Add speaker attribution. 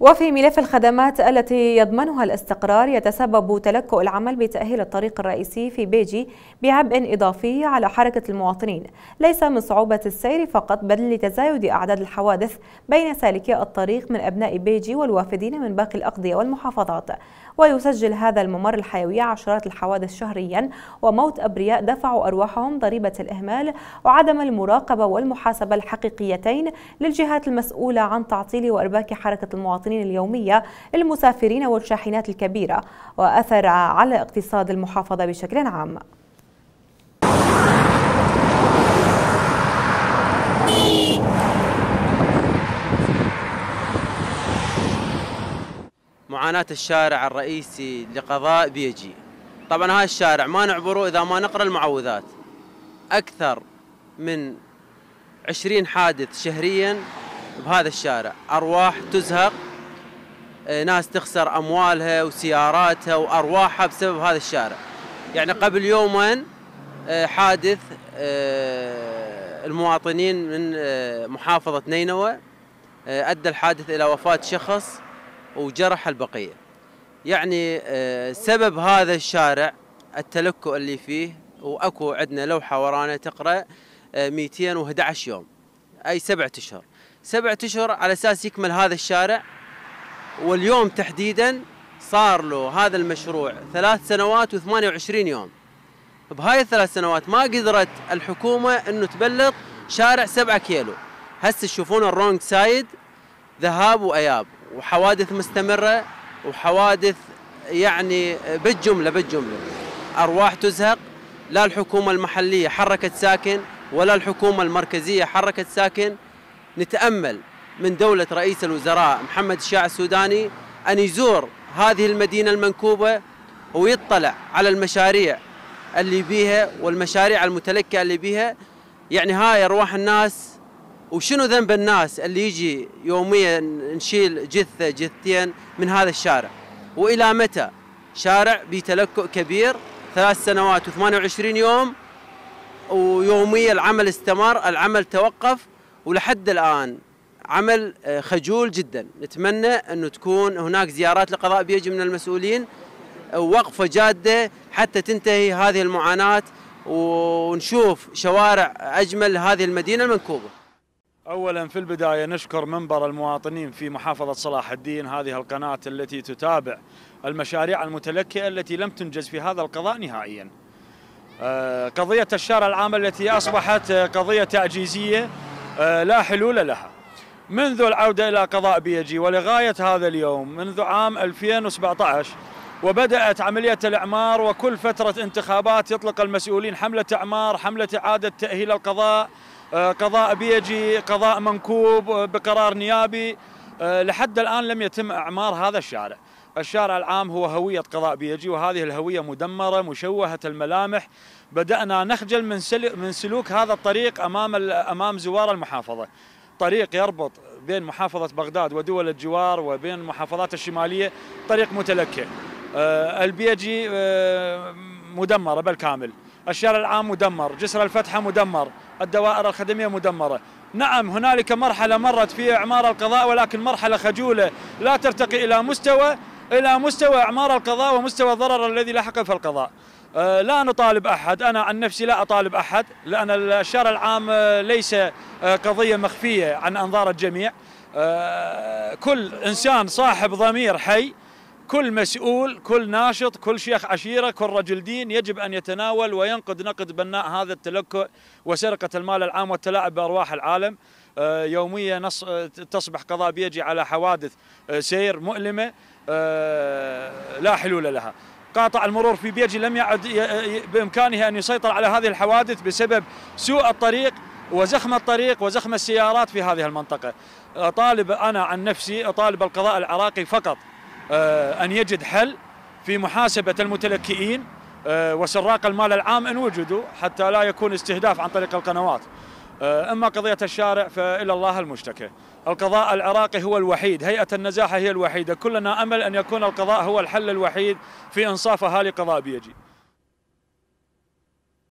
Speaker 1: وفي ملف الخدمات التي يضمنها الاستقرار يتسبب تلكؤ العمل بتأهيل الطريق الرئيسي في بيجي بعبء إضافي على حركة المواطنين. ليس من صعوبة السير فقط بل لتزايد أعداد الحوادث بين سالكي الطريق من أبناء بيجي والوافدين من باقي الأقضية والمحافظات. ويسجل هذا الممر الحيوي عشرات الحوادث شهريا وموت أبرياء دفعوا أرواحهم ضريبة الإهمال وعدم المراقبة والمحاسبة الحقيقيتين للجهات المسؤولة عن تعطيل وإرباك حركة المواطنين. اليومية للمسافرين والشاحنات الكبيرة وأثر على اقتصاد المحافظة بشكل عام.
Speaker 2: معاناة الشارع الرئيسي لقضاء بيجي. طبعا هذا الشارع ما نعبره إذا ما نقرأ المعوذات. أكثر من عشرين حادث شهريا بهذا الشارع. أرواح تزهق ناس تخسر أموالها وسياراتها وأرواحها بسبب هذا الشارع. يعني قبل يومين آه، حادث آه، المواطنين من محافظة نينوى أدى الحادث إلى وفاة شخص وجرح البقية. يعني سبب هذا الشارع التلكؤ اللي فيه وأكو عندنا لوحة ورانا تقرأ 211 يوم أي سبعة أشهر. سبعة أشهر على أساس يكمل هذا الشارع واليوم تحديدا صار له هذا المشروع ثلاث سنوات و28 يوم. بهاي الثلاث سنوات ما قدرت الحكومة إنه تبلط شارع سبعة كيلو. هسه تشوفون الرونج سايد ذهاب وأياب وحوادث مستمرة وحوادث يعني بالجملة بالجملة. أرواح تزهق لا الحكومة المحلية حركت ساكن ولا الحكومة المركزية حركت ساكن. نتأمل من دولة رئيس الوزراء محمد الشاع السوداني أن يزور هذه المدينة المنكوبة ويطلع على المشاريع اللي بيها والمشاريع المتلكئة اللي بيها. يعني هاي أرواح الناس وشنو ذنب الناس اللي يجي يوميا نشيل جثة جثتين من هذا الشارع؟ وإلى متى؟ شارع بتلكؤ كبير ثلاث سنوات و28 يوم ويوميا العمل استمر العمل توقف ولحد الآن عمل آه، خجول جدا نتمنى أنه تكون هناك زيارات لقضاء بيجي من المسؤولين وقفة جادة حتى تنتهي هذه المعاناة ونشوف شوارع أجمل لهذه المدينة المنكوبة
Speaker 3: اولا في البداية نشكر منبر المواطنين في محافظة صلاح الدين هذه القناة التي تتابع المشاريع المتلكئة التي لم تنجز في هذا القضاء نهائيا. آه، قضية الشارع العام التي أصبحت قضية تعجيزية آه، لا حلول لها. منذ العودة إلى قضاء بيجي ولغاية هذا اليوم منذ عام 2017 وبدأت عملية الإعمار وكل فترة انتخابات يطلق المسؤولين حملة إعمار حملة إعادة تأهيل القضاء آه، قضاء بيجي قضاء منكوب آه، بقرار نيابي آه، لحد الآن لم يتم إعمار هذا الشارع. الشارع العام هو هوية قضاء بيجي وهذه الهوية مدمرة مشوهة الملامح. بدأنا نخجل من من سلوك هذا الطريق أمام أمام زوار المحافظة. طريق يربط بين محافظة بغداد ودول الجوار وبين المحافظات الشمالية طريق متلكئ البيجي مدمرة بالكامل. الشارع العام مدمر جسر الفتحة مدمر الدوائر الخدمية مدمرة. نعم هنالك مرحلة مرت في إعمار القضاء ولكن مرحلة خجولة لا ترتقي إلى مستوى إلى مستوى إعمار القضاء ومستوى الضرر الذي لحق في القضاء. آه، لا نطالب أحد. أنا عن نفسي لا أطالب أحد لأن الشارع العام آه، ليس آه، قضية مخفية عن أنظار الجميع. كل إنسان صاحب ضمير حي كل مسؤول كل ناشط كل شيخ عشيرة كل رجل دين يجب أن يتناول وينقد نقد بناء هذا التلكؤ وسرقة المال العام والتلاعب بأرواح العالم. يوميا نص آه، تصبح قضاء بيجي على حوادث آه، سير مؤلمة لا حلول لها. قاطع المرور في بيجي لم يعد بإمكانه أن يسيطر على هذه الحوادث بسبب سوء الطريق وزخم الطريق وزخم السيارات في هذه المنطقة. أطالب أنا عن نفسي أطالب القضاء العراقي فقط آه، أن يجد حل في محاسبة المتلكئين آه، وسراق المال العام إن وجدوا حتى لا يكون استهداف عن طريق القنوات. آه، أما قضية الشارع فإلى الله المشتكى. القضاء العراقي هو الوحيد هيئة النزاحة هي الوحيدة. كلنا أمل أن يكون القضاء هو الحل الوحيد في إنصاف أهالي قضاء بيجي.